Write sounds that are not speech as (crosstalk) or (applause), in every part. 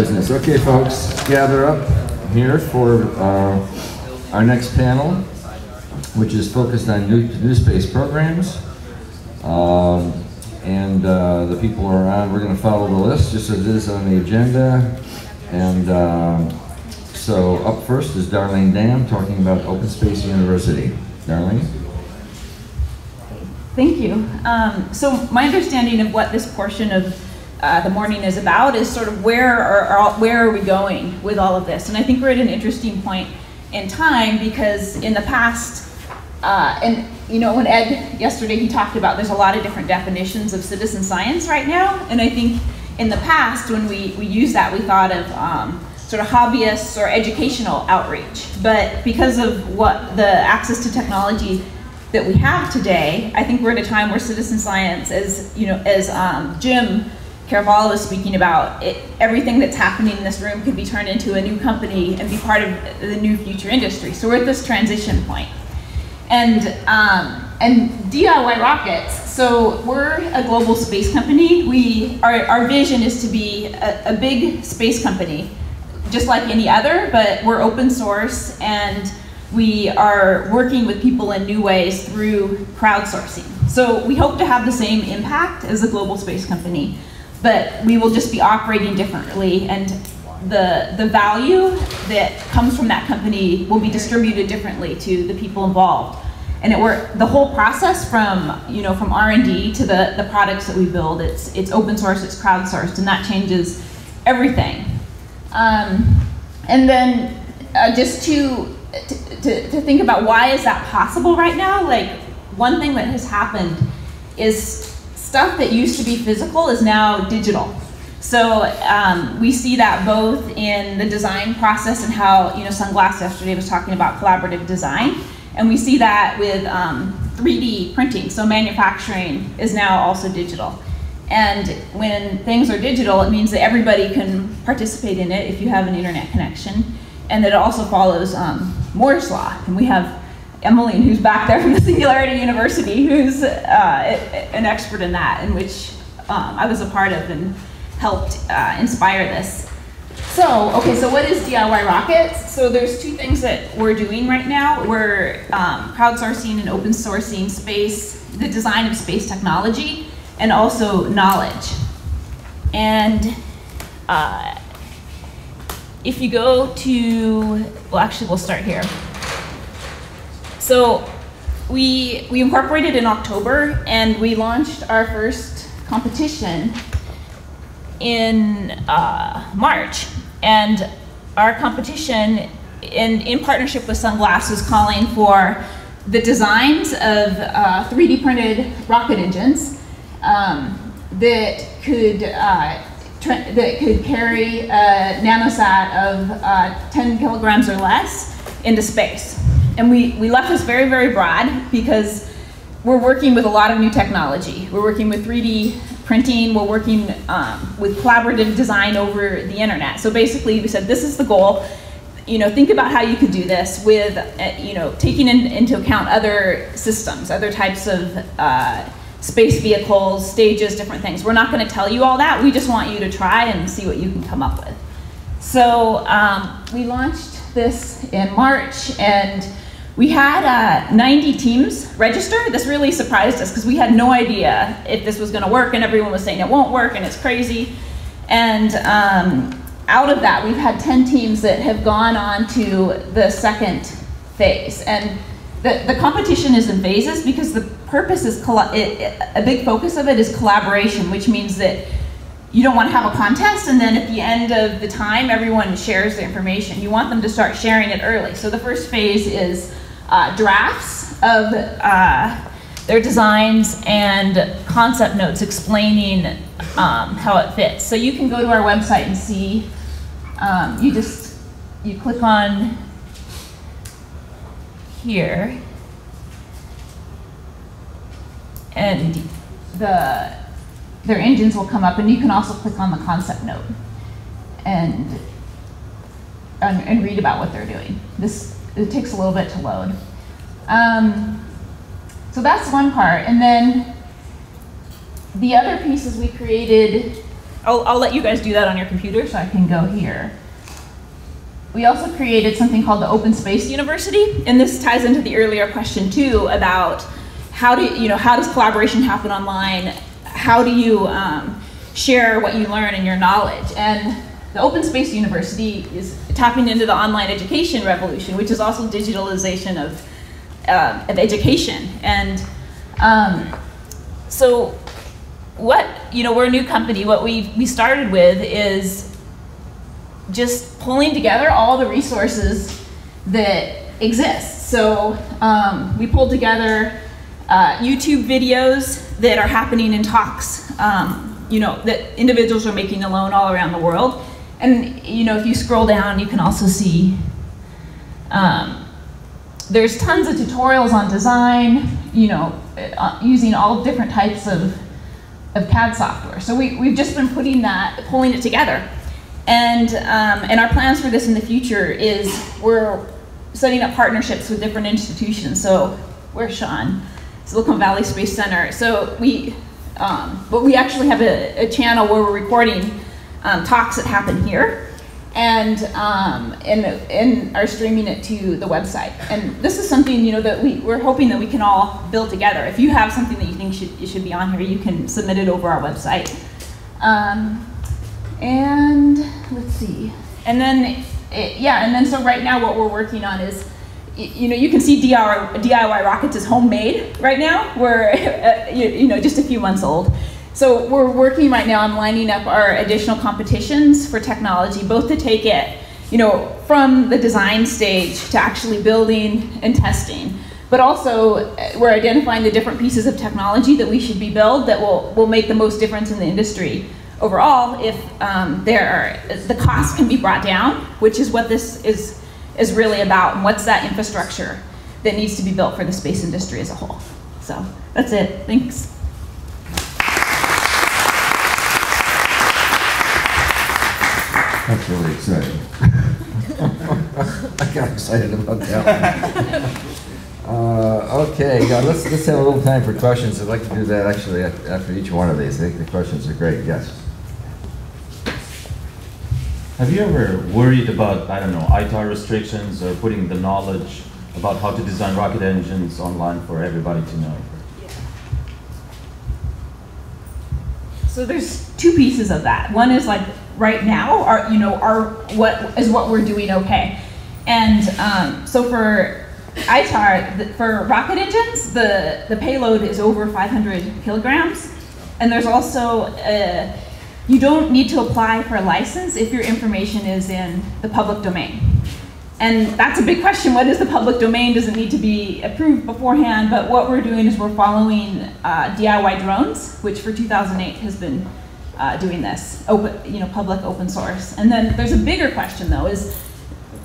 of business. Okay, folks, gather up here for uh, our next panel, which is focused on new, new space programs. Um, and uh, the people are on, we're going to follow the list just as it is on the agenda. And uh, so up first is Darlene Damm talking about Open Space University. Darlene? Thank you. Um, so my understanding of what this portion of uh, the morning is about is sort of where are, where are we going with all of this? And I think we're at an interesting point in time because in the past, uh, and you know, when Ed yesterday he talked about there's a lot of different definitions of citizen science right now, and I think in the past when we we use that we thought of um, sort of hobbyists or educational outreach, but because of what the access to technology that we have today, I think we're at a time where citizen science, as you know, as um, Jim Caravallo was speaking about, it, everything that's happening in this room could be turned into a new company and be part of the new future industry. So we're at this transition point. And, um, and DIY Rockets, so we're a global space company. We, our, our vision is to be a, a big space company, just like any other, but we're open source and we are working with people in new ways through crowdsourcing. So we hope to have the same impact as a global space company but we will just be operating differently and the, the value that comes from that company will be distributed differently to the people involved. And it were the whole process from, you know, from R&D to the, the products that we build, it's, it's open source, it's crowdsourced, and that changes everything. Um, and then uh, just to, to, to think about why is that possible right now, like one thing that has happened is stuff that used to be physical is now digital. So um, we see that both in the design process and how, you know, Sunglass yesterday was talking about collaborative design. And we see that with um, 3D printing. So manufacturing is now also digital. And when things are digital, it means that everybody can participate in it if you have an internet connection. And that it also follows um, Moore's Law. And we have Emmeline, who's back there from the Singularity University, who's uh, an expert in that, in which um, I was a part of and helped uh, inspire this. So, okay, so what is DIY Rockets? So there's two things that we're doing right now. We're um, crowdsourcing and open sourcing space, the design of space technology, and also knowledge. And uh, if you go to, well, actually, we'll start here. So we, we incorporated in October and we launched our first competition in uh, March. And our competition, in, in partnership with Sunglass, was calling for the designs of uh, 3D printed rocket engines um, that could uh, that could carry a nanosat of uh, 10 kilograms or less into space. And we, we left this very, very broad because we're working with a lot of new technology. We're working with 3D printing, we're working um, with collaborative design over the internet. So basically we said this is the goal. You know, think about how you could do this with, uh, you know, taking in, into account other systems, other types of uh, space vehicles, stages, different things. We're not going to tell you all that. We just want you to try and see what you can come up with. So um, we launched this in March and we had uh, 90 teams register. This really surprised us because we had no idea if this was going to work, and everyone was saying it won't work and it's crazy. And um, out of that, we've had 10 teams that have gone on to the second phase. And the, the competition is in phases because the purpose is, it, a big focus of it is collaboration, which means that you don't want to have a contest and then at the end of the time everyone shares the information. You want them to start sharing it early. So the first phase is uh, drafts of uh, their designs and concept notes explaining um, how it fits. So you can go to our website and see, um, you just, you click on here and the, their engines will come up and you can also click on the concept note and, and, and read about what they're doing. This it takes a little bit to load. Um, so that's one part. And then the other pieces we created I'll, I'll let you guys do that on your computer so I can go here. We also created something called the Open Space University, and this ties into the earlier question too about how do you know how does collaboration happen online? How do you um, share what you learn and your knowledge? And the Open Space University is tapping into the online education revolution, which is also digitalization of uh, of education. And um, so, what you know, we're a new company. What we we started with is just pulling together all the resources that exist. So um, we pulled together uh, YouTube videos that are happening in talks, um, you know, that individuals are making alone all around the world. And, you know, if you scroll down, you can also see um, there's tons of tutorials on design, you know, uh, using all different types of, of CAD software. So we, we've just been putting that, pulling it together. And, um, and our plans for this in the future is we're setting up partnerships with different institutions. So where's Sean? Silicon Valley Space Center. So we, um, but we actually have a, a, channel where we're recording um, talks that happen here and, um, and, and are streaming it to the website. And this is something, you know, that we, we're hoping that we can all build together. If you have something that you think should, should be on here, you can submit it over our website. Um, and let's see. And then, it, yeah, and then so right now what we're working on is, you know, you can see DIY, DIY Rockets is homemade right now. We're, (laughs) uh, you know, just a few months old. So we're working right now on lining up our additional competitions for technology, both to take it, you know, from the design stage to actually building and testing. But also, uh, we're identifying the different pieces of technology that we should be built that will, will make the most difference in the industry overall if um, there are, the cost can be brought down, which is what this is, is really about, and what's that infrastructure that needs to be built for the space industry as a whole. So that's it. Thanks. That's really exciting. I got excited about that uh, okay, yeah, let's, let's have a little time for questions. I'd like to do that actually after each one of these. I think the questions are great. Yes. Have you ever worried about, I don't know, ITAR restrictions or putting the knowledge about how to design rocket engines online for everybody to know? So there's two pieces of that. One is like right now, are you know, are what is what we're doing okay? And um, so for ITAR, for rocket engines, the the payload is over 500 kilograms, and there's also a you don't need to apply for a license if your information is in the public domain. And that's a big question. What is the public domain? Does it need to be approved beforehand? But what we're doing is we're following uh, DIY drones, which for 2008 has been uh, doing this, open, you know, public open source. And then there's a bigger question though, is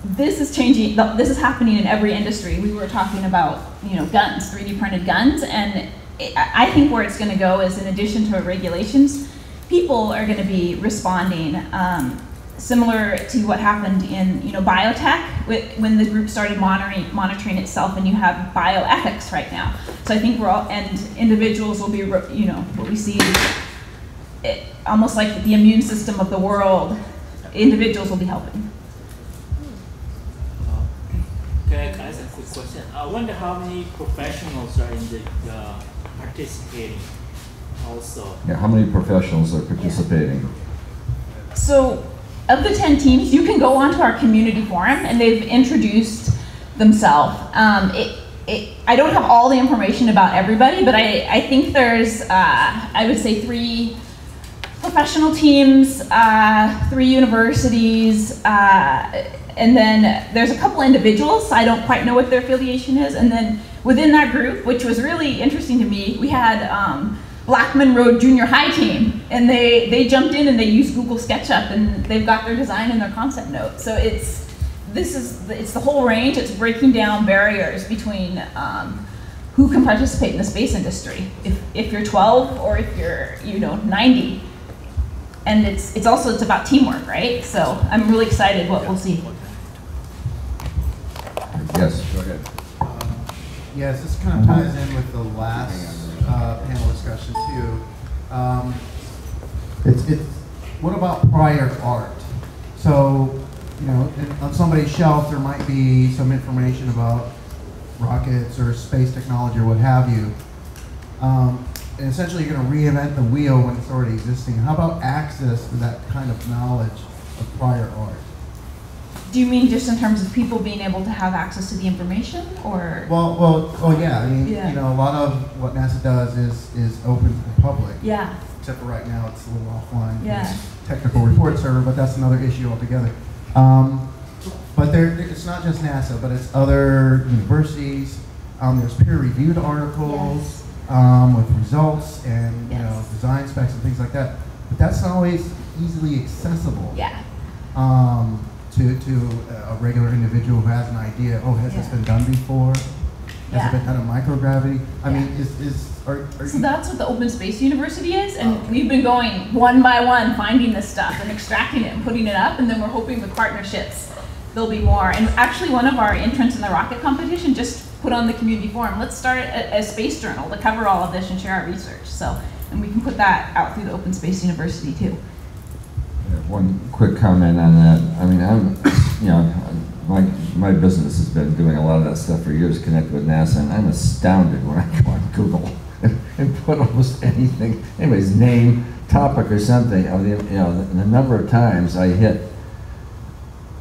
this is changing, this is happening in every industry. We were talking about, you know, guns, 3D printed guns, and I think where it's gonna go is in addition to regulations, people are going to be responding um, similar to what happened in you know biotech when the group started monitoring monitoring itself and you have bioethics right now so i think we're all and individuals will be you know what we see it, almost like the immune system of the world individuals will be helping can I, can I ask a quick question i wonder how many professionals are in the uh, participating also. Yeah, how many professionals are participating? So, of the 10 teams, you can go onto our community forum and they've introduced themselves. Um, it, it, I don't have all the information about everybody, but I, I think there's, uh, I would say, three professional teams, uh, three universities, uh, and then there's a couple individuals. I don't quite know what their affiliation is. And then within that group, which was really interesting to me, we had um, Blackman Road Junior High team, and they they jumped in and they used Google SketchUp, and they've got their design and their concept note. So it's this is it's the whole range. It's breaking down barriers between um, who can participate in the space industry. If if you're 12 or if you're you know 90, and it's it's also it's about teamwork, right? So I'm really excited what we'll see. Yes, go ahead. Um, yes, this kind of ties in with the last uh, panel discussion too. Um, it's, it's, what about prior art? So, you know, on somebody's shelf, there might be some information about rockets or space technology or what have you. Um, and essentially, you're going to reinvent the wheel when it's already existing. How about access to that kind of knowledge of prior art? Do you mean just in terms of people being able to have access to the information, or? Well, well, oh yeah. I mean, Yeah. you know, a lot of what NASA does is is open to the public. Yeah, Except for right now, it's a little offline. Yeah. Technical report server, but that's another issue altogether. Um, but there, it's not just NASA, but it's other universities. Um, there's peer-reviewed articles um, with results and you know design specs and things like that. But that's not always easily accessible yeah, um, to to a regular individual who has an idea. Oh, has this been done before? Has Yeah. it been done in microgravity? I Yeah. mean, is is are, are So that's what the Open Space University is, and Oh. we've been going one by one, finding this stuff and extracting it and putting it up, and then we're hoping with partnerships there'll be more. And actually, one of our entrants in the rocket competition just put on the community forum, let's start a, a space journal to cover all of this and share our research. So, and we can put that out through the Open Space University too. One quick comment on that. I mean, I'm, you know, my, my business has been doing a lot of that stuff for years, connected with NASA, and I'm astounded when I go on Google (laughs) and, put almost anything, anybody's name, topic or something, of the, you know, the, the number of times I hit,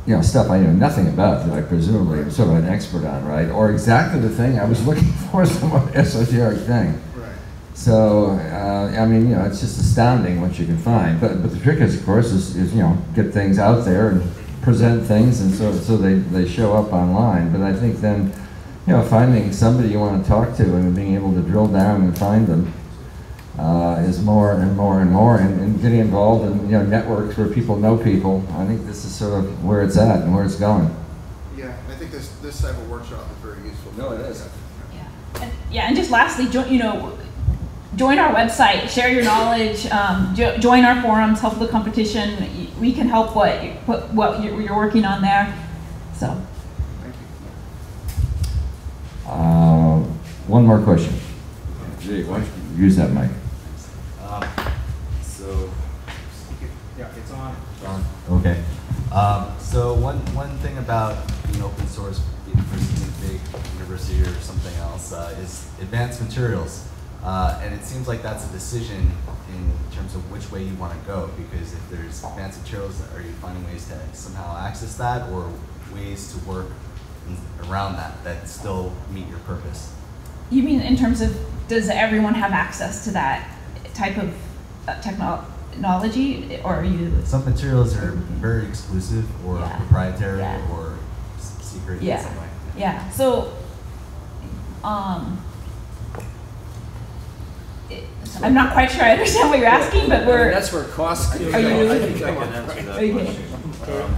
you know, stuff I know nothing about that I presumably am sort of an expert on, right? Or exactly the thing I was (laughs) looking for, some esoteric thing. right? So, uh, I mean, you know, it's just astounding what you can find. But, but the trick is, of course, is, is, you know, get things out there and present things and so, so they, they show up online. But I think then, you know, finding somebody you want to talk to and being able to drill down and find them uh, is more and more and more. And, and getting involved in, you know, networks where people know people. I think this is sort of where it's at and where it's going. Yeah, I think this, this type of workshop is very useful. No, it is. Yeah, and, yeah, and just lastly, join, you know, join our website, share your knowledge, um, jo- join our forums, help the competition. We can help what you- what, what you're, you're working on there. So, Thank you. Uh, one more question. Gee, why don't you use that mic? Okay. Um, so one, one thing about being open source, university, big university or something else, uh, is advanced materials. Uh, and it seems like that's a decision in terms of which way you want to go, because if there's advanced materials, are you finding ways to somehow access that, or ways to work around that, that still meet your purpose? you mean in terms of does everyone have access to that type of uh, technology, or are you? Some materials are very exclusive or Yeah. proprietary Yeah. or s- secret in Yeah. some way. Yeah. So, um, it, I'm not quite sure I understand what you're asking, but we're. That's where costs. Are you- I think I can answer that Okay. Um,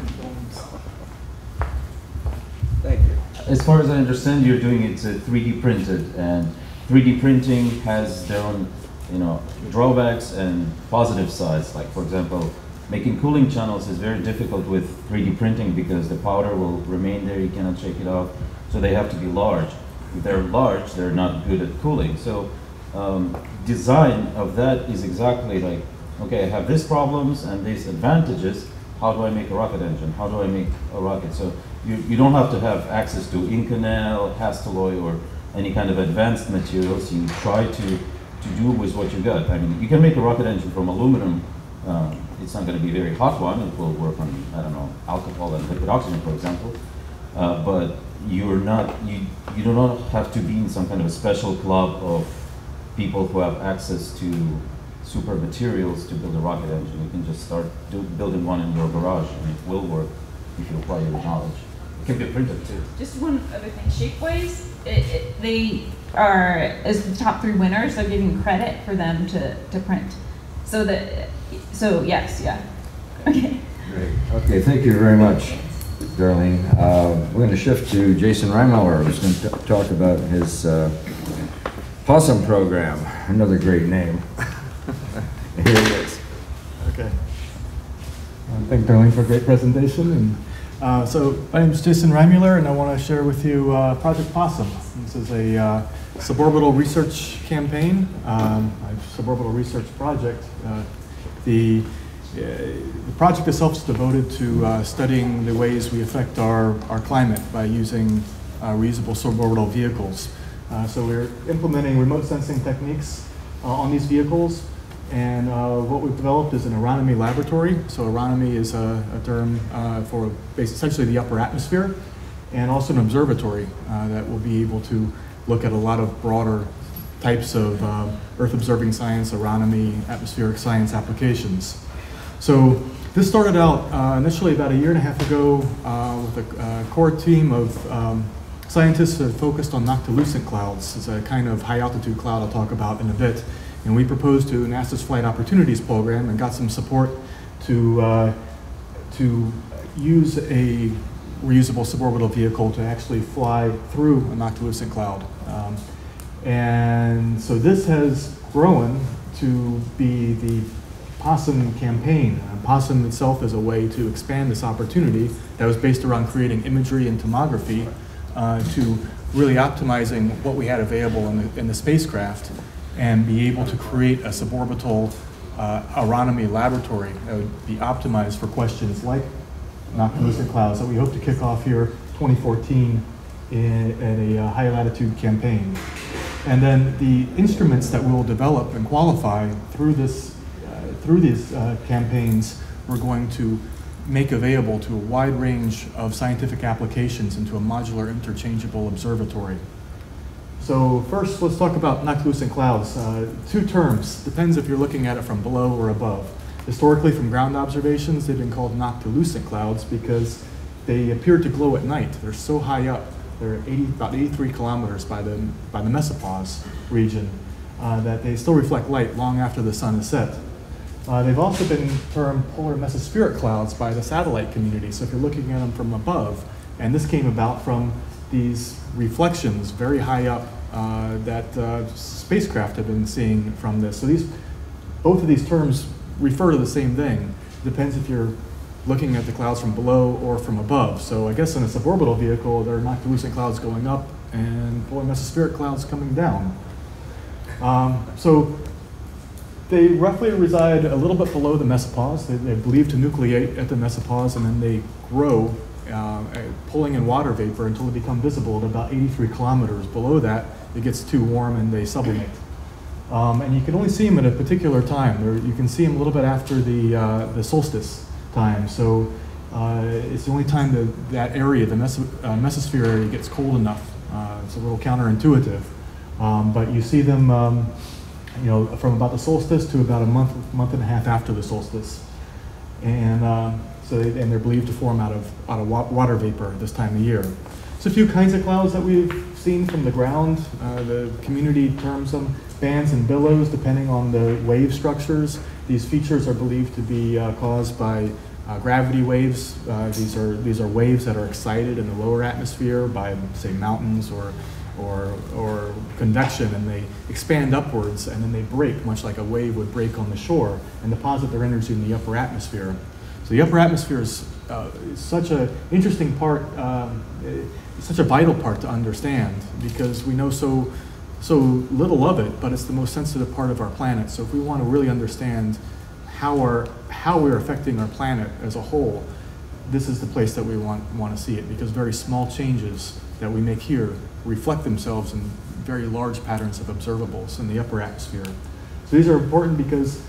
Thank you. As far as I understand, you're doing it uh, 3D printed, and 3D printing has their own, you know, drawbacks and positive sides. Like for example, making cooling channels is very difficult with 3D printing because the powder will remain there. You cannot shake it off, so they have to be large. If they're large, they're not good at cooling. So um, design of that is exactly like, okay, I have these problems and these advantages. How do I make a rocket engine? How do I make a rocket? So you, you don't have to have access to Inconel, Hastelloy, or any kind of advanced materials. You try to, to do with what you got. I mean, you can make a rocket engine from aluminum. Um, it's not going to be a very hot one. It will work on, I don't know, alcohol and liquid oxygen, for example. Uh, but you're not, you, you do not have to be in some kind of a special club of people who have access to super materials to build a rocket engine. You can just start do, building one in your garage and it will work if you apply your knowledge. It can be printed too. Just one other thing, Shapeways, it, it, they are, as the top three winners, they're giving credit for them to, to print. So that, so yes, yeah. Okay. Great. Okay, thank you very much, Darlene. Uh, We're going to shift to Jason Reimuller, who's going to talk about his uh, Possum program, another great name. (laughs) Here he is. Okay. Uh, Thank Darlene for a great presentation. And uh, so my name is Jason Reimuller, and I want to share with you uh, Project Possum. This is a uh, suborbital research campaign, um, a suborbital research project. Uh, the the project itself is devoted to uh, studying the ways we affect our, our climate by using uh, reusable suborbital vehicles. Uh, so we're implementing remote sensing techniques uh, on these vehicles. And uh, what we've developed is an aeronomy laboratory. So aeronomy is a, a term uh, for essentially the upper atmosphere, and also an observatory uh, that will be able to look at a lot of broader types of uh, Earth observing science, aeronomy, atmospheric science applications. So this started out uh, initially about a year and a half ago uh, with a core team of um, scientists that focused on noctilucent clouds. It's a kind of high altitude cloud I'll talk about in a bit. And we proposed to NASA's Flight Opportunities Program and got some support to, uh, to use a reusable suborbital vehicle to actually fly through a noctilucent cloud. Um, and so this has grown to be the POSSUM campaign. Uh, POSSUM itself is a way to expand this opportunity that was based around creating imagery and tomography uh, to really optimizing what we had available in the, in the spacecraft and be able to create a suborbital uh, aeronomy laboratory that would be optimized for questions like noctilucent clouds that we hope to kick off here 2014 in, at a uh, high latitude campaign. And then the instruments that we will develop and qualify through this, uh, through these uh, campaigns, we're going to make available to a wide range of scientific applications into a modular interchangeable observatory. So first, let's talk about noctilucent clouds. Uh, two terms, depends if you're looking at it from below or above. Historically, from ground observations, they've been called noctilucent clouds because they appear to glow at night. They're so high up. They're 80, about 83 kilometers by the, by the mesopause region uh, that they still reflect light long after the sun is set. Uh, they've also been termed polar mesospheric clouds by the satellite community. So if you're looking at them from above, and this came about from these reflections very high up that uh, spacecraft have been seeing from this. So these, both of these terms refer to the same thing. Depends if you're looking at the clouds from below or from above. So I guess in a suborbital vehicle, there are noctilucent clouds going up and polar mesospheric clouds coming down. Um, so they roughly reside a little bit below the mesopause. They, they're believed to nucleate at the mesopause and then they grow, uh, pulling in water vapor until they become visible at about 83 kilometers. Below that, it gets too warm and they sublimate. Um, and you can only see them at a particular time. They're, you can see them a little bit after the, uh, the solstice time. So uh, it's the only time that that area, the meso uh, mesosphere area, gets cold enough. Uh, it's a little counterintuitive. Um, but you see them um, you know, from about the solstice to about a month, month and a half after the solstice. And um, so they, and they're believed to form out of, out of wa water vapor this time of year. So a few kinds of clouds that we've seen from the ground. Uh, the community terms them bands and billows depending on the wave structures. These features are believed to be uh, caused by uh, gravity waves. Uh, these are these are waves that are excited in the lower atmosphere by say mountains or or, or convection and they expand upwards and then they break, much like a wave would break on the shore, and deposit their energy in the upper atmosphere. So the upper atmosphere is, uh, is such an interesting part, um, such a vital part to understand because we know so, so little of it, but it's the most sensitive part of our planet. So if we want to really understand how, our, how we're affecting our planet as a whole, this is the place that we want, want to see it because very small changes that we make here reflect themselves in very large patterns of observables in the upper atmosphere. So these are important because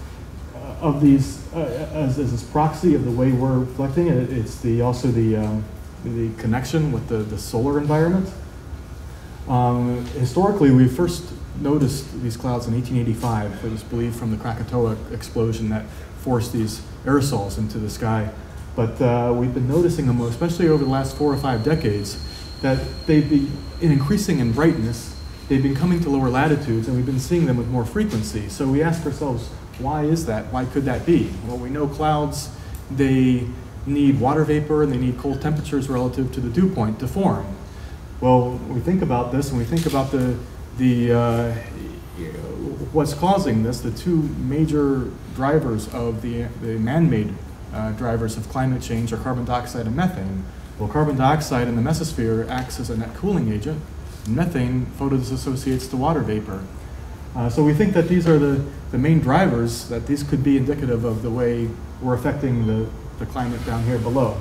uh, of these, uh, as, as this proxy of the way we're reflecting it, it's the, also the, um, the connection with the, the solar environment. Um, historically, we first noticed these clouds in 1885. It was believed from the Krakatoa explosion that forced these aerosols into the sky. But uh, we've been noticing them, especially over the last four or five decades, that they've been increasing in brightness. They've been coming to lower latitudes, and we've been seeing them with more frequency. So we ask ourselves, why is that? Why could that be? Well, we know clouds, they need water vapor and they need cold temperatures relative to the dew point to form. Well, we think about this and we think about the, the uh, what's causing this, the two major drivers of the, the man-made uh, drivers of climate change are carbon dioxide and methane. Well, carbon dioxide in the mesosphere acts as a net cooling agent. Methane photodisassociates to water vapor. Uh, so we think that these are the, the main drivers, that these could be indicative of the way we're affecting the, the climate down here below.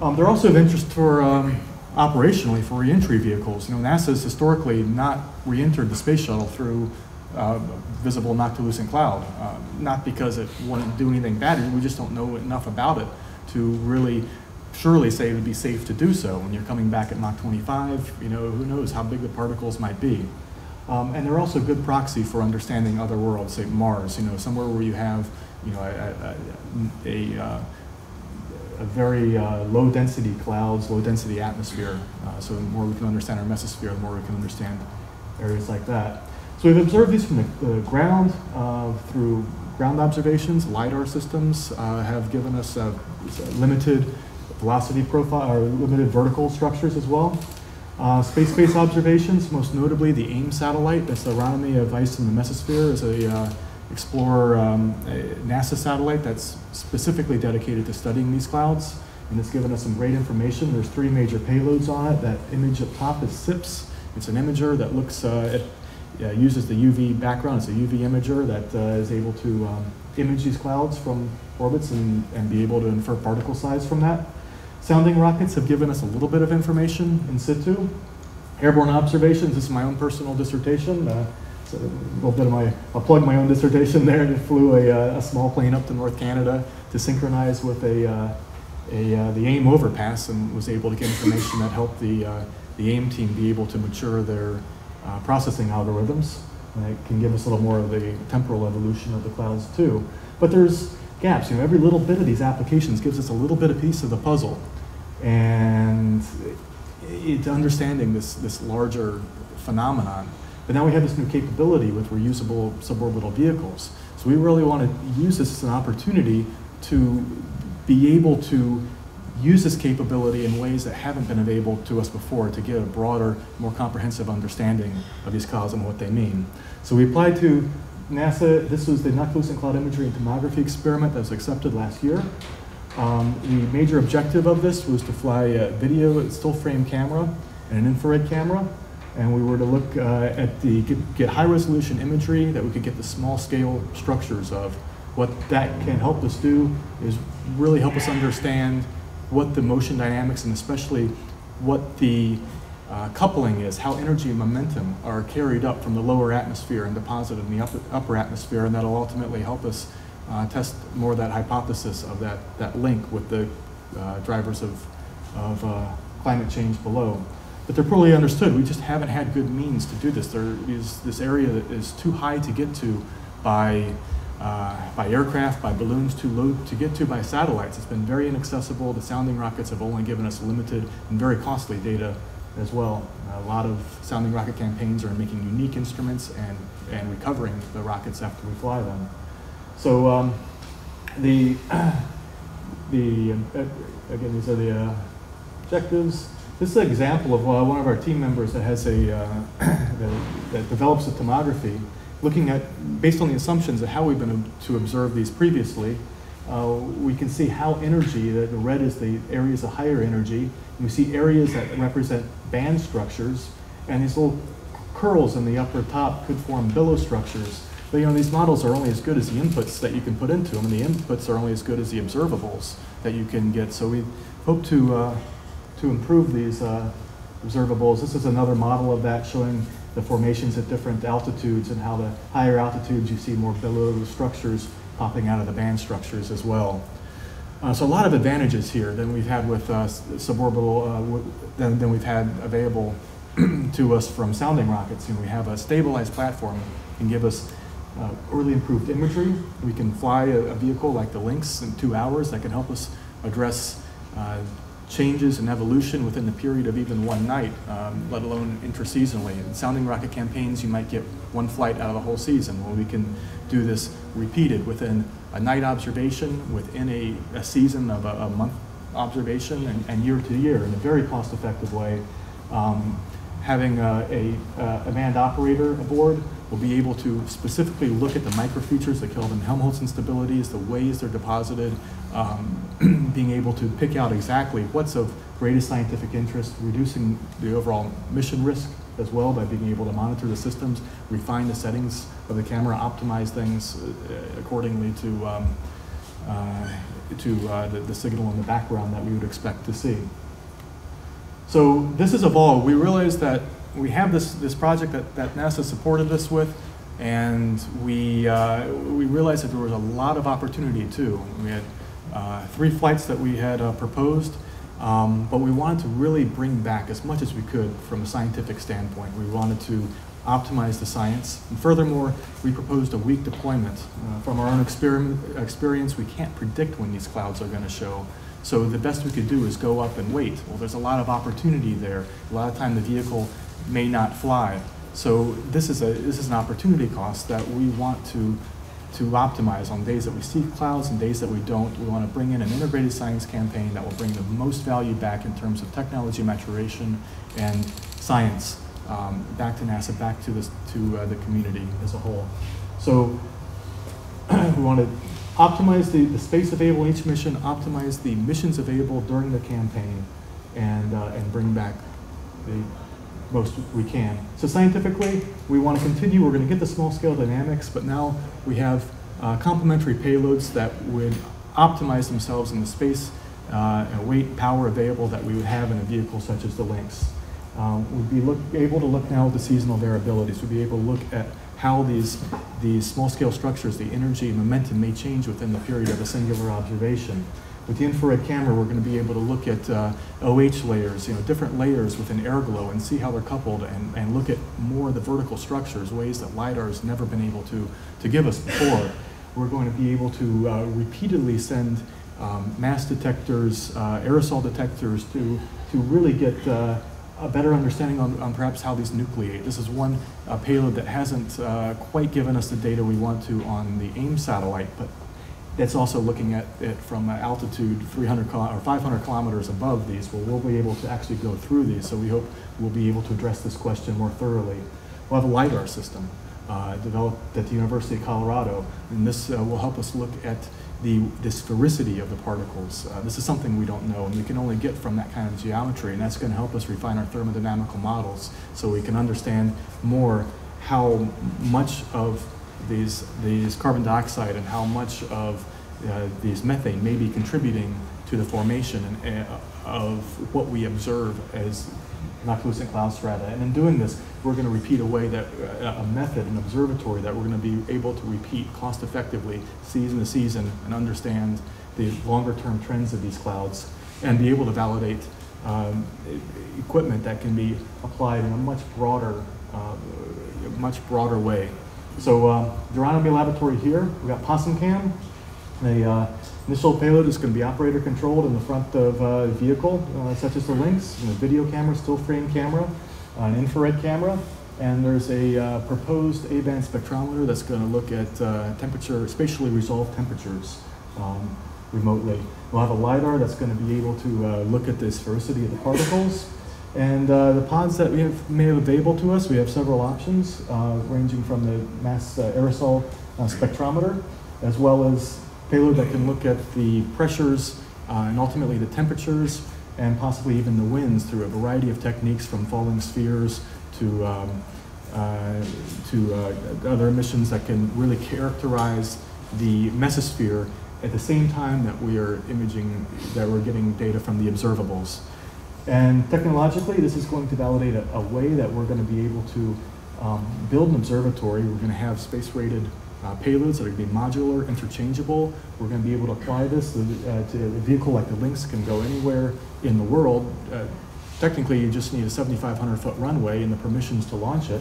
Um, they're also of interest for um, operationally for reentry vehicles. You know, NASA's historically not re-entered the space shuttle through uh, visible noctilucent cloud. Uh, not because it wouldn't do anything bad, we just don't know enough about it to really surely say it would be safe to do so. When you're coming back at Mach 25, you know, who knows how big the particles might be. Um, and they're also a good proxy for understanding other worlds, say Mars, you know, somewhere where you have, you know, a, a, a, uh, a very uh, low density clouds, low density atmosphere. Uh, so the more we can understand our mesosphere, the more we can understand areas like that. So we've observed these from the, the ground uh, through ground observations. LIDAR systems uh, have given us limited velocity profile or limited vertical structures as well. Uh, Space-based observations, most notably the AIM satellite, that's the aeronomy of ice in the mesosphere, is a uh, Explorer um, a NASA satellite that's specifically dedicated to studying these clouds, and it's given us some great information. There's three major payloads on it. That image up top is CIPS. It's an imager that looks at, uh, uses the UV background. It's a UV imager that uh, is able to um, image these clouds from orbits and, and be able to infer particle size from that. Sounding rockets have given us a little bit of information in situ. Airborne observations, this is my own personal dissertation. Uh, so a little bit of my, I'll plug my own dissertation there. And flew a, uh, a small plane up to North Canada to synchronize with a, uh, a uh, the AIM overpass and was able to get information that helped the, uh, the AIM team be able to mature their uh, processing algorithms. And it can give us a little more of the temporal evolution of the clouds too. But there's gaps. You know, every little bit of these applications gives us a little bit of piece of the puzzle. And it's understanding this, this larger phenomenon. But now we have this new capability with reusable suborbital vehicles. So we really want to use this as an opportunity to be able to use this capability in ways that haven't been available to us before to get a broader, more comprehensive understanding of these clouds and what they mean. So we applied to NASA, this was the noctilucent cloud imagery and tomography experiment that was accepted last year. Um, the major objective of this was to fly a video still frame camera and an infrared camera. And we were to look uh, at the, get, get, high resolution imagery that we could get the small scale structures of. What that can help us do is really help us understand what the motion dynamics and especially what the uh, coupling is, how energy and momentum are carried up from the lower atmosphere and deposited in the upper, upper atmosphere, and that'll ultimately help us uh, test more that hypothesis of that, that link with the uh, drivers of, of uh, climate change below. But they're poorly understood. We just haven't had good means to do this. There is this area that is too high to get to by, uh, by aircraft, by balloons, too low to get to by satellites. It's been very inaccessible. The sounding rockets have only given us limited and very costly data as well. A lot of sounding rocket campaigns are making unique instruments and, and recovering the rockets after we fly them. So um, the, (clears throat) the uh, again, these are the uh, objectives. This is an example of uh, one of our team members that has a, uh, (clears throat) that, that, develops a tomography looking at, based on the assumptions of how we've been to observe these previously, uh, we can see how energy, the, the red is the areas of higher energy, we see areas that represent band structures, and these little curls in the upper top could form billow structures. But you know, these models are only as good as the inputs that you can put into them, and the inputs are only as good as the observables that you can get. So we hope to, uh, to improve these uh, observables. This is another model of that showing the formations at different altitudes and how the higher altitudes you see more billow structures popping out of the band structures as well. Uh, so a lot of advantages here than we've had with uh, suborbital, uh, than, than we've had available (clears throat) to us from sounding rockets. You know, we have a stabilized platform and give us uh, early improved imagery. We can fly a, a, vehicle like the Lynx in two hours that can help us address uh, changes and evolution within the period of even one night, um, let alone interseasonally. In sounding rocket campaigns, you might get one flight out of the whole season. Well, we can do this repeated within a night observation, within a, a season of a, a month observation, and, and, year to year in a very cost-effective way. Um, having a, a, a manned operator aboard will be able to specifically look at the microfeatures, the Kelvin-Helmholtz instabilities, the ways they're deposited, um, (clears throat) being able to pick out exactly what's of greatest scientific interest, reducing the overall mission risk as well by being able to monitor the systems, refine the settings of the camera, optimize things uh, accordingly to, um, uh, to uh, the, the signal in the background that we would expect to see. So this has evolved. We realized that we have this, this project that, that NASA supported us with, and we, uh, we realized that there was a lot of opportunity too. We had uh, three flights that we had uh, proposed, um, but we wanted to really bring back as much as we could from a scientific standpoint. We wanted to optimize the science. And furthermore, we proposed a week deployment. Uh, from our own experience, we can't predict when these clouds are going to show. So the best we could do is go up and wait. Well, there's a lot of opportunity there. A lot of time the vehicle may not fly. So this is a this is an opportunity cost that we want to to optimize on days that we see clouds and days that we don't. We want to bring in an integrated science campaign that will bring the most value back in terms of technology maturation and science um, back to NASA, back to this to uh, the community as a whole. So (clears throat) we want to optimize the, the space available in each mission, optimize the missions available during the campaign, and uh, and bring back the most we can. So scientifically, we want to continue. We're going to get the small scale dynamics, but now we have uh, complementary payloads that would optimize themselves in the space uh, and weight, power available that we would have in a vehicle such as the Lynx. Um, we'd be look, able to look now at the seasonal variabilities. We'd be able to look at how these, these small scale structures, the energy and momentum may change within the period of a singular observation. With the infrared camera, we're going to be able to look at uh, OH layers, you know, different layers within air glow and see how they're coupled and, and look at more of the vertical structures, ways that LiDAR has never been able to, to give us before. We're going to be able to uh, repeatedly send um, mass detectors, uh, aerosol detectors to, to really get uh, a better understanding on, on, perhaps how these nucleate. This is one uh, payload that hasn't uh, quite given us the data we want to on the AIM satellite, but that's also looking at it from altitude 300 or 500 kilometers above these, where we'll be able to actually go through these. So we hope we'll be able to address this question more thoroughly. We'll have a LiDAR system uh, developed at the University of Colorado, and this uh, will help us look at the, the sphericity of the particles. Uh, this is something we don't know, and we can only get from that kind of geometry, and that's going to help us refine our thermodynamical models so we can understand more how much of these, these carbon dioxide and how much of uh, these methane may be contributing to the formation and, uh, of what we observe as noctilucent cloud strata. And in doing this, we're going to repeat a way that uh, a method, an observatory that we're going to be able to repeat cost effectively season to season and understand the longer term trends of these clouds and be able to validate um, equipment that can be applied in a much broader, uh, much broader way. So uh, Laboratory here, we've got Possum Cam. The uh, initial payload is going to be operator controlled in the front of uh, vehicle, uh, such as the Lynx, video camera, still frame camera, an infrared camera, and there's a uh, proposed A-band spectrometer that's going to look at uh, temperature, spatially resolved temperatures um, remotely. We'll have a LiDAR that's going to be able to look at the sphericity of the particles. And uh, the pods that we have made available to us, we have several options, uh, ranging from the mass uh, aerosol uh, spectrometer, as well as payload that can look at the pressures uh, and ultimately the temperatures, and possibly even the winds through a variety of techniques from falling spheres to, um, uh, to other emissions that can really characterize the mesosphere at the same time that we are imaging, that we're getting data from the observables. And technologically, this is going to validate a, a way that we're going to be able to um, build an observatory. We're going to have space-rated uh, payloads that are going to be modular, interchangeable. We're going to be able to apply this uh, to a vehicle like the Lynx can go anywhere in the world. Uh, technically, you just need a 7,500 foot runway and the permissions to launch it.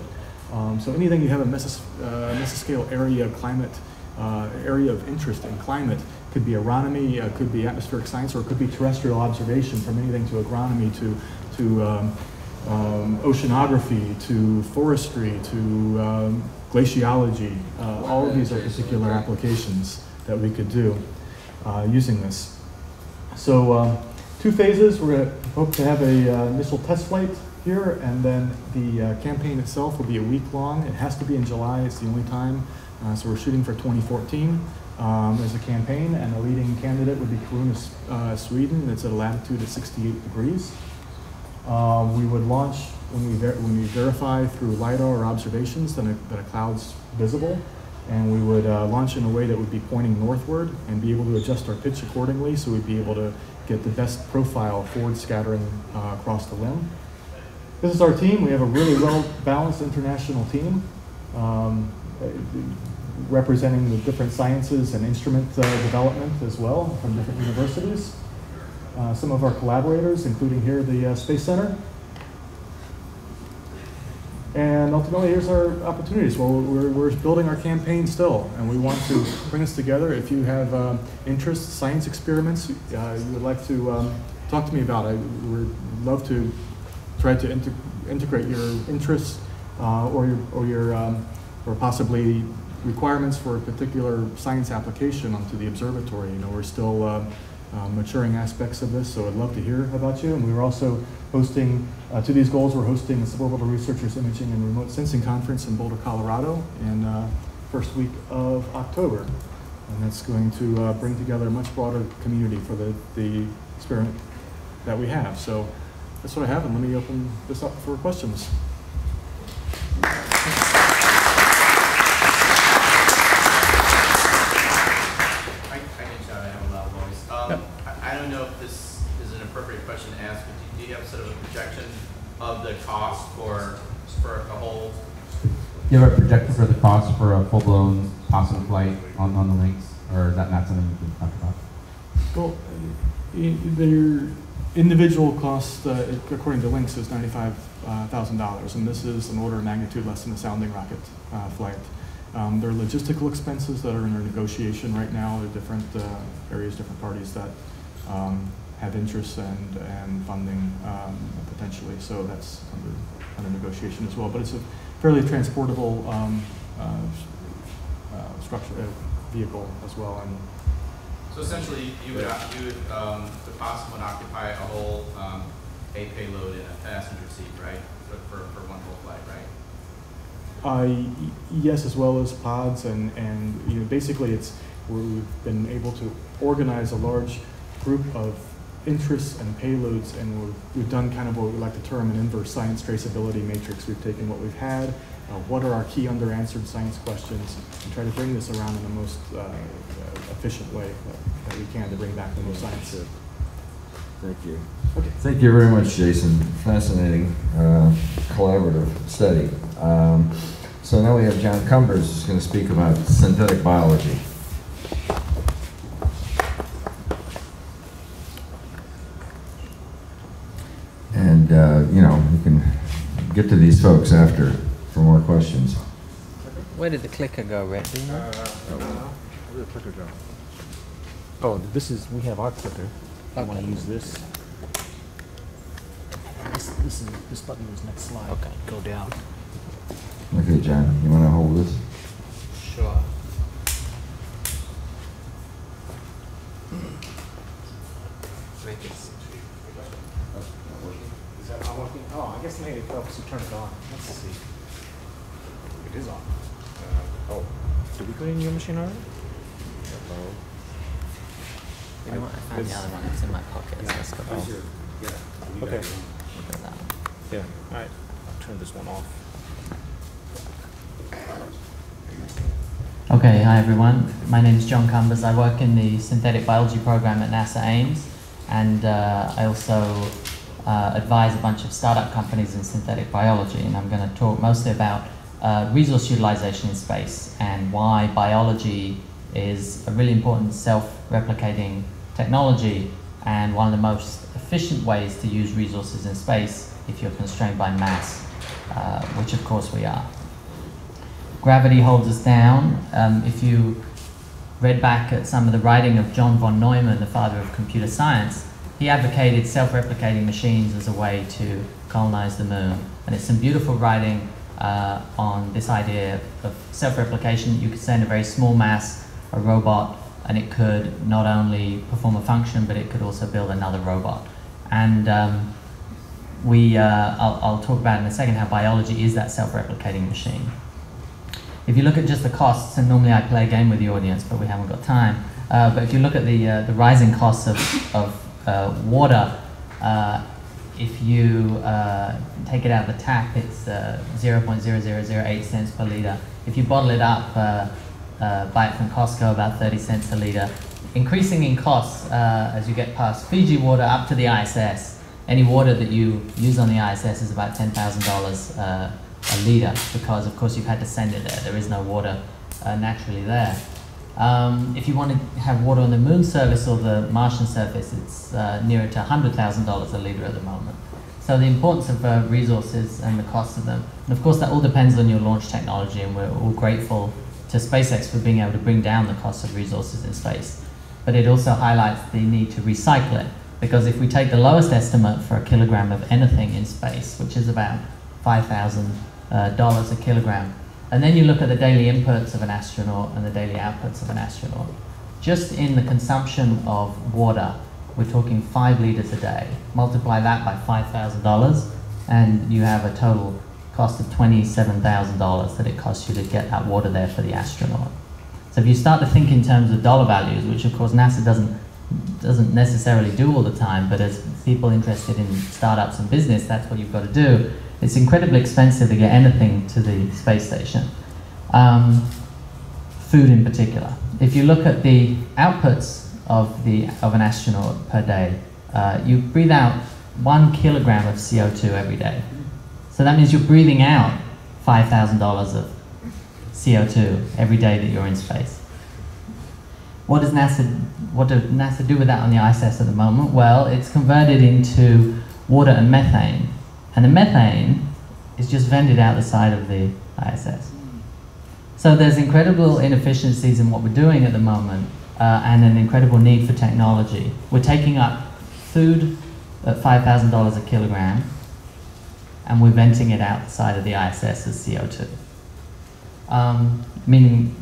Um, so anything you have a mesos uh, mesoscale area climate uh, area of interest in climate could be aeronomy, uh, could be atmospheric science, or it could be terrestrial observation from anything to agronomy to, to um, um, oceanography to forestry to um, glaciology. Uh, all of these are particular applications that we could do uh, using this. So um, two phases, we're going to hope to have a uh, initial test flight here and then the uh, campaign itself will be a week long. It has to be in July, it's the only time. Uh, so we're shooting for 2014 um, as a campaign, and the leading candidate would be Kiruna, uh, Sweden. It's at a latitude of 68 degrees. Um, we would launch when we, when we verify through LiDAR or observations that a, that a cloud's visible. And we would uh, launch in a way that would be pointing northward and be able to adjust our pitch accordingly so we'd be able to get the best profile forward scattering uh, across the limb. This is our team. We have a really well balanced international team um, representing the different sciences and instrument uh, development as well from different universities. Uh, some of our collaborators, including here the uh, Space Center. And ultimately, here's our opportunities. Well, we're, we're building our campaign still, and we want to bring us together. If you have um, interest, science experiments uh, you would like to um, talk to me about, I would love to try to integ integrate your interests uh, or your, or, your um, or possibly requirements for a particular science application onto the observatory. You know, we're still uh, uh, maturing aspects of this, so I'd love to hear about you. And we were also hosting, uh, to these goals, we're hosting the Suborbital Researchers Imaging and Remote Sensing Conference in Boulder, Colorado in uh, first week of October. And that's going to uh, bring together a much broader community for the, the experiment that we have. So that's what I have, and let me open this up for questions. I, I can shout, I have a loud voice. Um, I, I don't know if this is an appropriate question to ask, but do, do you have sort of a projection of the cost for, for a whole? Do you have a projection for the cost for a full-blown possible flight on, on the Lynx, or is that not something you can talk about? Well, i- their individual cost, uh, according to Lynx, is ninety-five uh, thousand dollars, and this is an order of magnitude less than a sounding rocket uh, flight. Um, There are logistical expenses that are in our negotiation right now. There are different uh, areas, different parties that um, have interests and, and funding um, potentially, so that's under, under negotiation as well. But it's a fairly transportable um, uh, uh, structure, uh, vehicle as well, and So essentially, you would, you would, um, the cost would occupy a whole, um, a payload in a passenger seat, right? For, for, for one whole flight, right? Uh, yes, as well as pods and, and, you know, basically it's, we've been able to organize a large group of interests and payloads and we've, we've done kind of what we like to term an inverse science traceability matrix. We've taken what we've had, uh, what are our key under-answered science questions, and try to bring this around in the most uh, efficient way that, that we can to bring back the most science. Thank you. Okay. Thank you very much, Jason. Fascinating uh, collaborative study. Um, so now we have John Cumbers who's going to speak about synthetic biology. And, uh, you know, you can get to these folks after for more questions. Where did the clicker go, Rhett? Do you know? Where did the clicker go? Oh, this is, we have our clicker. I want to use this. This, this is, this button is next slide. Okay. Go down. Okay, John, you want to hold this? Sure. Make it Is that not working? Oh, I guess maybe it helps you turn it on. Let's see. It is on. Uh, oh, did we clean your machine already? Hello? You know what? I found the other one. It's in my pocket. So let's go. Oh. Okay. Look at that. Yeah, all right. I'll turn this one off. Okay, hi everyone. My name is John Cumbers. I work in the synthetic biology program at NASA Ames, and uh, I also uh, advise a bunch of startup companies in synthetic biology. And I'm going to talk mostly about uh, resource utilization in space and why biology is a really important self-replicating technology and one of the most efficient ways to use resources in space if you're constrained by mass, uh, which of course we are gravity holds us down. Um, if you read back at some of the writing of John von Neumann, the father of computer science, he advocated self-replicating machines as a way to colonize the moon. And it's some beautiful writing uh, on this idea of self-replication. You could send a very small mass, a robot, and it could not only perform a function, but it could also build another robot. And um, we, uh, I'll, I'll talk about in a second how biology is that self-replicating machine. If you look at just the costs, and normally I play a game with the audience, but we haven't got time. Uh, but if you look at the, uh, the rising costs of, of uh, water, uh, if you uh, take it out of the tap, it's uh, 0.0008 cents per liter. If you bottle it up, uh, uh, buy it from Costco, about 30 cents a liter. Increasing in costs uh, as you get past Fiji water up to the ISS. Any water that you use on the ISS is about $10,000 uh, a liter because, of course, you've had to send it there. There is no water naturally there. Um, if you want to have water on the moon surface or the Martian surface, it's uh, nearer to $100,000 a litre at the moment. So the importance of uh, resources and the cost of them. And of course that all depends on your launch technology and we're all grateful to SpaceX for being able to bring down the cost of resources in space. But it also highlights the need to recycle it because if we take the lowest estimate for a kilogram of anything in space, which is about $5,000 uh, a kilogram, and then you look at the daily inputs of an astronaut and the daily outputs of an astronaut. Just in the consumption of water, we're talking five liters a day. Multiply that by $5,000 and you have a total cost of $27,000 that it costs you to get that water there for the astronaut. So if you start to think in terms of dollar values, which of course NASA doesn't, doesn't necessarily do all the time, but as people interested in startups and business, that's what you've got to do. It's incredibly expensive to get anything to the space station. Um, food in particular. If you look at the outputs of, the, of an astronaut per day, uh, you breathe out one kilogram of CO2 every day. So that means you're breathing out $5,000 of CO2 every day that you're in space. What does NASA, what does NASA do with that on the ISS at the moment? Well, it's converted into water and methane and the methane is just vented out the side of the ISS. So there's incredible inefficiencies in what we're doing at the moment uh, and an incredible need for technology. We're taking up food at $5,000 a kilogram and we're venting it out the side of the ISS as CO2. Um, meaning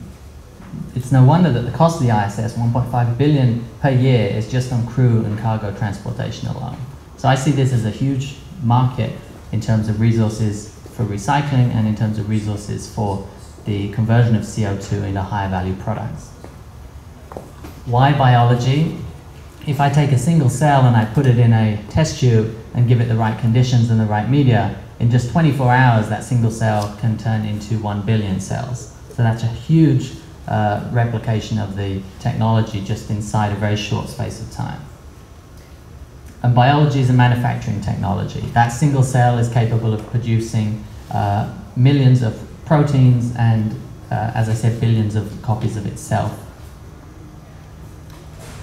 it's no wonder that the cost of the ISS, 1.5 billion per year, is just on crew and cargo transportation alone. So I see this as a huge market in terms of resources for recycling and in terms of resources for the conversion of CO2 into higher value products. Why biology? If I take a single cell and I put it in a test tube and give it the right conditions and the right media, in just 24 hours that single cell can turn into 1 billion cells. So that's a huge uh, replication of the technology just inside a very short space of time. And biology is a manufacturing technology. That single cell is capable of producing uh, millions of proteins and, uh, as I said, billions of copies of itself.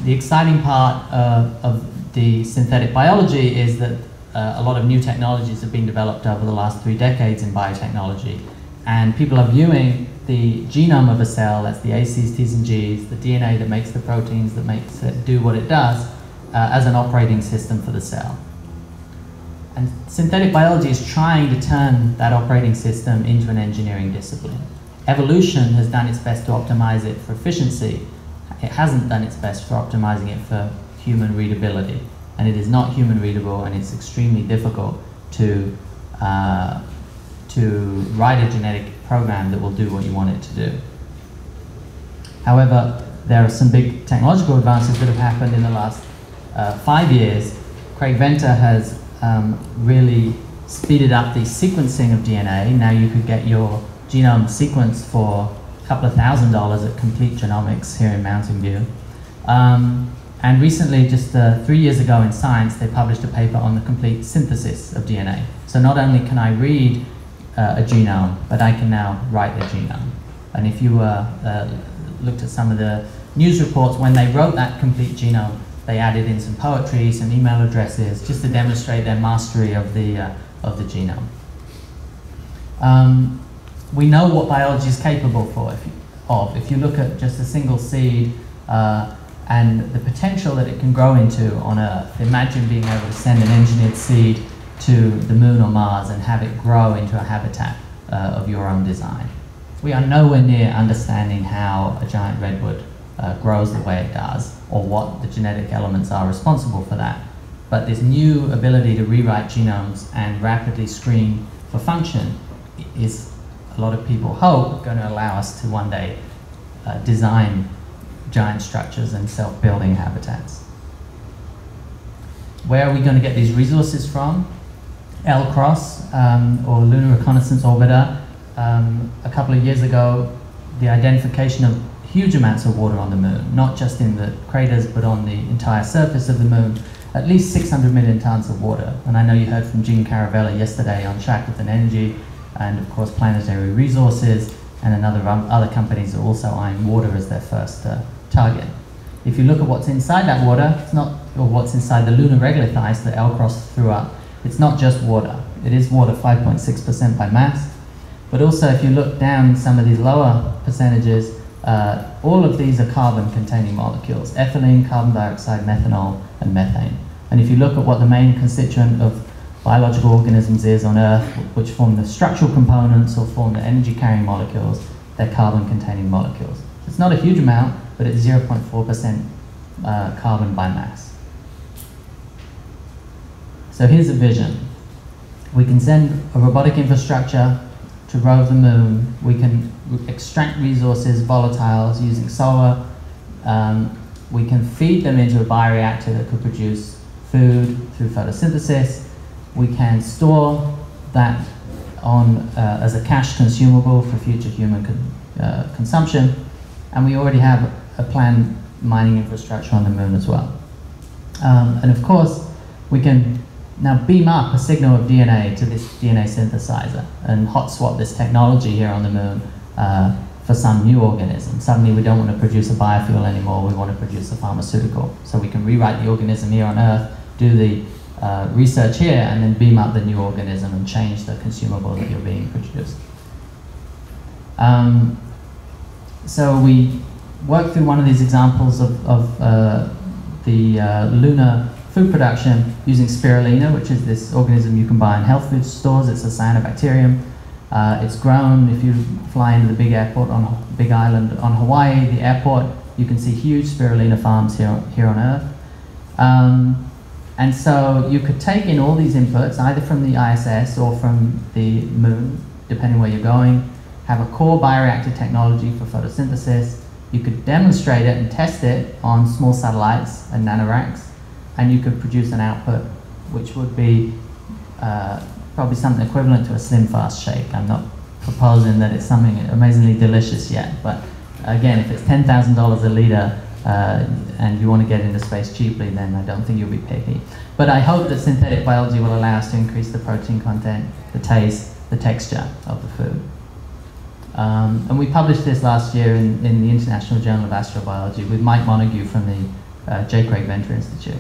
The exciting part of the synthetic biology is that uh, a lot of new technologies have been developed over the last three decades in biotechnology. And people are viewing the genome of a cell, that's the ACs, Ts, and Gs, the DNA that makes the proteins that makes it do what it does, uh, as an operating system for the cell. And synthetic biology is trying to turn that operating system into an engineering discipline. Evolution has done its best to optimize it for efficiency. It hasn't done its best for optimizing it for human readability. And it is not human readable and it's extremely difficult to, uh, to write a genetic program that will do what you want it to do. However, there are some big technological advances that have happened in the last uh, five years, Craig Venter has um, really speeded up the sequencing of DNA. Now you could get your genome sequenced for a couple of thousand dollars at Complete Genomics here in Mountain View. Um, and recently, just uh, three years ago in Science, they published a paper on the complete synthesis of DNA. So not only can I read uh, a genome, but I can now write a genome. And if you uh, uh looked at some of the news reports, when they wrote that complete genome, they added in some poetry, some email addresses, just to demonstrate their mastery of the, uh, of the genome. Um, we know what biology is capable for if you, of. If you look at just a single seed uh, and the potential that it can grow into on Earth, imagine being able to send an engineered seed to the moon or Mars and have it grow into a habitat uh, of your own design. We are nowhere near understanding how a giant redwood uh, grows the way it does or what the genetic elements are responsible for that. But this new ability to rewrite genomes and rapidly screen for function is, a lot of people hope, going to allow us to one day uh, design giant structures and self-building habitats. where are we going to get these resources from? LCROSS, um, or Lunar Reconnaissance Orbiter, um, a couple of years ago, the identification of huge amounts of water on the moon, not just in the craters, but on the entire surface of the moon, at least 600 million tons of water. And I know you heard from Gene Keravala yesterday on Shackleton Energy, and of course Planetary Resources, and another um, other companies are also eyeing water as their first uh, target. If you look at what's inside that water, it's not, or what's inside the lunar regolith ice that LCROSS threw up, it's not just water. It is water 5.6% by mass, but also if you look down some of these lower percentages, uh, all of these are carbon-containing molecules, ethylene, carbon dioxide, methanol, and methane. And if you look at what the main constituent of biological organisms is on Earth, which form the structural components or form the energy-carrying molecules, they're carbon-containing molecules. It's not a huge amount, but it's 0.4% uh, carbon by mass. So here's a vision. We can send a robotic infrastructure to rove the moon. We can extract resources, volatiles, using solar. Um, we can feed them into a bioreactor that could produce food through photosynthesis. We can store that on uh, as a cache consumable for future human con uh, consumption. And we already have a planned mining infrastructure on the moon as well. Um, and of course, we can now beam up a signal of DNA to this DNA synthesizer and hot swap this technology here on the moon uh, for some new organism. Suddenly we don't want to produce a biofuel anymore, we want to produce a pharmaceutical. So we can rewrite the organism here on Earth, do the uh, research here, and then beam up the new organism and change the consumable that you're being produced. Um, so we worked through one of these examples of, of uh, the uh, lunar food production using spirulina, which is this organism you can buy in health food stores. It's a cyanobacterium. Uh, it's grown, if you fly into the big airport on Big Island on Hawaii, the airport, you can see huge spirulina farms here, here on Earth. Um, and so you could take in all these inputs, either from the ISS or from the moon, depending where you're going, have a core bioreactor technology for photosynthesis. You could demonstrate it and test it on small satellites and nanoracks, and you could produce an output which would be uh, probably something equivalent to a slim fast shake. I'm not proposing that it's something amazingly delicious yet, but again, if it's $10,000 a litre uh, and you want to get into space cheaply, then I don't think you'll be picky. But I hope that synthetic biology will allow us to increase the protein content, the taste, the texture of the food. Um, and we published this last year in, in the International Journal of Astrobiology with Mike Montague from the uh, J. Craig Venter Institute,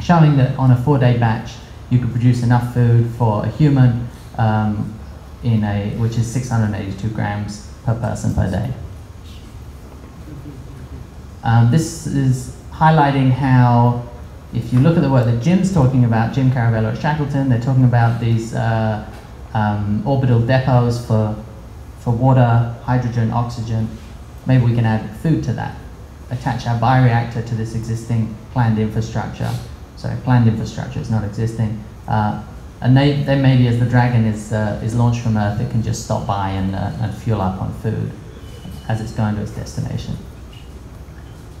showing that on a four-day batch, you could produce enough food for a human um, in a, which is 682 grams per person per day. Um, this is highlighting how, if you look at the work that Jim's talking about, Jim Keravala at Shackleton, they're talking about these uh, um, orbital depots for, for water, hydrogen, oxygen. Maybe we can add food to that. Attach our bioreactor to this existing planned infrastructure. Sorry, planned infrastructure is not existing. Uh, and they, they maybe as the Dragon is, uh, is launched from Earth, it can just stop by and, uh, and fuel up on food as it's going to its destination.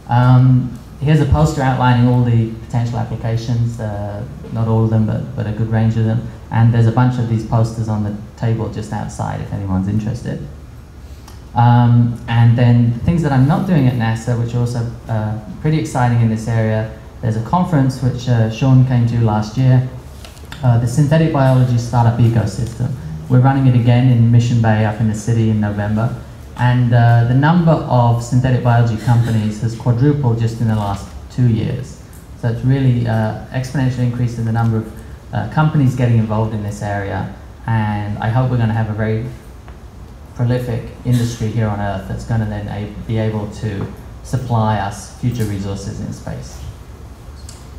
Um, here's a poster outlining all the potential applications, uh, not all of them, but, but a good range of them. And there's a bunch of these posters on the table just outside if anyone's interested. Um, and then things that I'm not doing at NASA, which are also uh, pretty exciting in this area. There's a conference which uh, Sean came to last year, uh, the Synthetic Biology Startup Ecosystem. We're running it again in Mission Bay up in the city in November. And uh, the number of synthetic biology companies has quadrupled just in the last two years. So it's really uh, exponentially increased in the number of uh, companies getting involved in this area. And I hope we're going to have a very prolific industry here on Earth that's going to then be able to supply us future resources in space.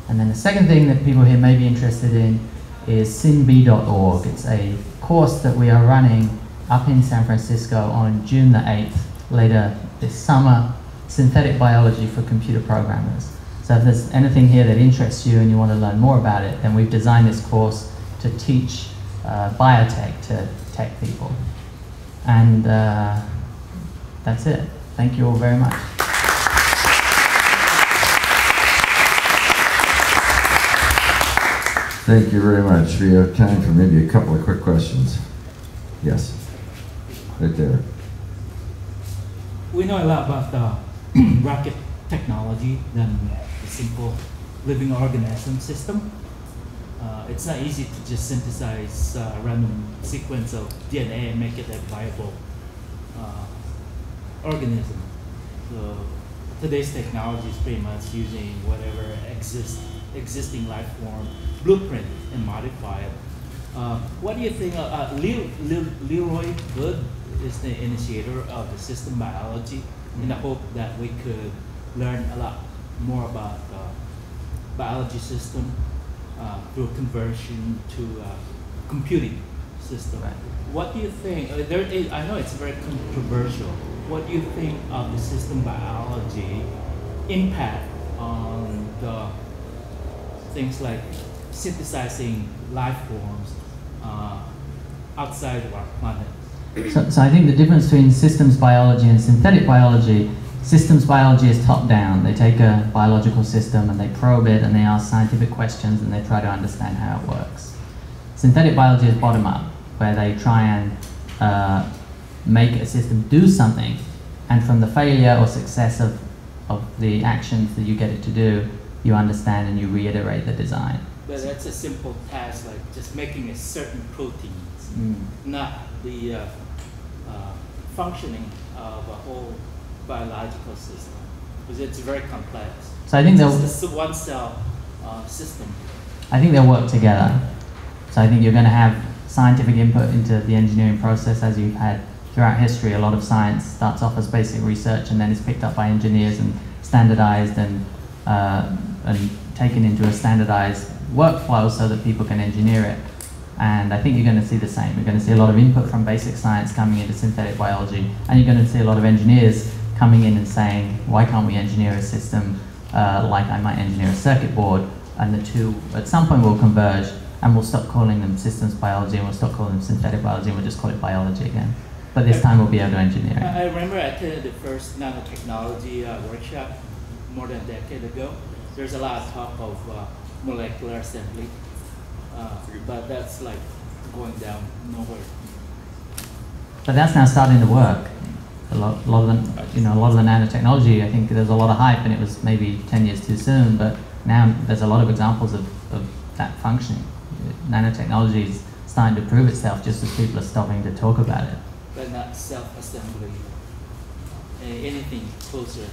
And then the second thing that people here may be interested in is synb.org. It's a course that we are running up in San Francisco on June the 8th, later this summer, synthetic biology for computer programmers. So if there's anything here that interests you and you want to learn more about it, then we've designed this course to teach uh, biotech to tech people. And uh, that's it. Thank you all very much. Thank you very much. We have time for maybe a couple of quick questions. Yes, right there. We know a lot about the (clears throat) rocket technology than the simple living organism system. Uh, it's not easy to just synthesize uh, a random sequence of DNA and make it a viable uh, organism. So today's technology is pretty much using whatever exist, existing life form blueprint and modify it. Uh, what do you think? Uh, uh, Leo, Leo, Leroy Hood is the initiator of the system biology, in the hope that we could learn a lot more about uh, biology system uh, through conversion to uh, computing system. What do you think? Uh, there is, I know it's very controversial. What do you think of the system biology impact on the things like synthesizing life forms uh, outside of our planet? So, so I think the difference between systems biology and synthetic biology, systems biology is top down. They take a biological system and they probe it and they ask scientific questions and they try to understand how it works. Synthetic biology is bottom up, where they try and uh, make a system do something and from the failure or success of, of the actions that you get it to do, you understand and you reiterate the design. But that's a simple task, like just making a certain proteins, Mm. not the uh, uh, functioning of a whole biological system, because it's very complex. So I think it's they'll- just a one cell uh, system. I think they'll work together. So I think you're going to have scientific input into the engineering process as you've had throughout history. A lot of science starts off as basic research and then is picked up by engineers and standardized and, uh, and taken into a standardized workflow so that people can engineer it. And I think you're going to see the same. You're going to see a lot of input from basic science coming into synthetic biology, and you're going to see a lot of engineers coming in and saying, why can't we engineer a system uh, like I might engineer a circuit board? And the two, at some point, will converge, and we'll stop calling them systems biology, and we'll stop calling them synthetic biology, and we'll just call it biology again. But this time, we'll be able to engineer it. I remember I attended the first nanotechnology uh, workshop more than a decade ago. There's a lot of talk of uh, molecular assembly, uh, but that's like going down nowhere. But that's now starting to work. A lot, a lot of the, you know, a lot of the nanotechnology. I think there's a lot of hype, and it was maybe 10 years too soon. But now there's a lot of examples of, of that functioning. Nanotechnology is starting to prove itself, just as people are stopping to talk about it. but not self-assembly. Anything closer.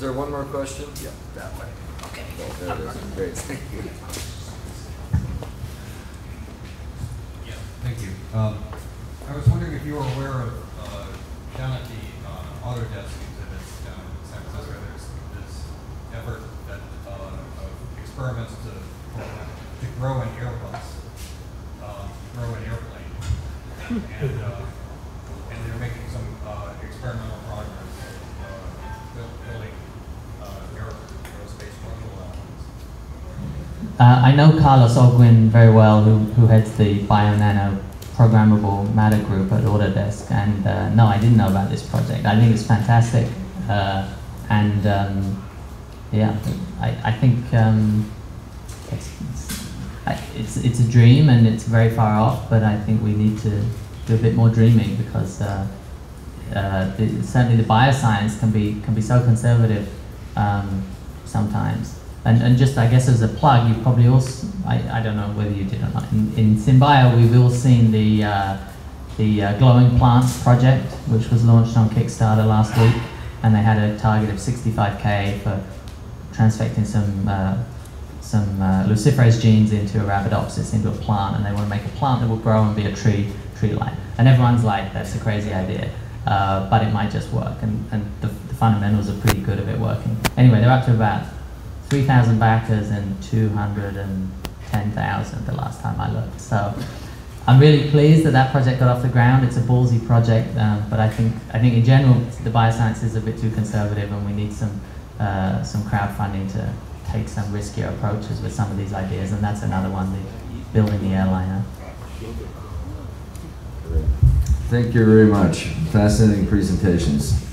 Is there one more question? Yeah, that way. Okay. Oh, there it is. Great, thank you. Yeah, thank you. Um, I was wondering if you were aware of, uh, down at the, uh, Autodesk exhibits down in San Francisco, there's this effort that, uh, of experiments to, to grow an Airbus, um, grow an airplane. (laughs) And, uh, and they're making some, uh, experimental Uh, I know Carlos Olguin very well, who, who heads the BioNano programmable matter group at Autodesk. And uh, no, I didn't know about this project. I think it's fantastic. Uh, and um, yeah, I, I think um, it's, it's, it's, a dream and it's very far off, but I think we need to do a bit more dreaming because uh, uh, the, certainly the bioscience can be, can be so conservative um, sometimes. And, and just, I guess, as a plug, you've probably also, I, I don't know whether you did or not, in, in we've all seen the, uh, the uh, Glowing Plants project, which was launched on Kickstarter last week, and they had a target of 65k for transfecting some, uh, some uh, luciferase genes into a Arabidopsis, into a plant, and they want to make a plant that will grow and be a tree, tree-like. And everyone's like, that's a crazy idea, uh, but it might just work, and, and the, the fundamentals are pretty good of it working. Anyway, they're up to about 3,000 backers and 210,000 the last time I looked. So I'm really pleased that that project got off the ground. It's a ballsy project, um, but I think I think in general the bioscience is a bit too conservative, and we need some uh, some crowdfunding to take some riskier approaches with some of these ideas. And that's another one, the building the airliner. Thank you very much. Fascinating presentations.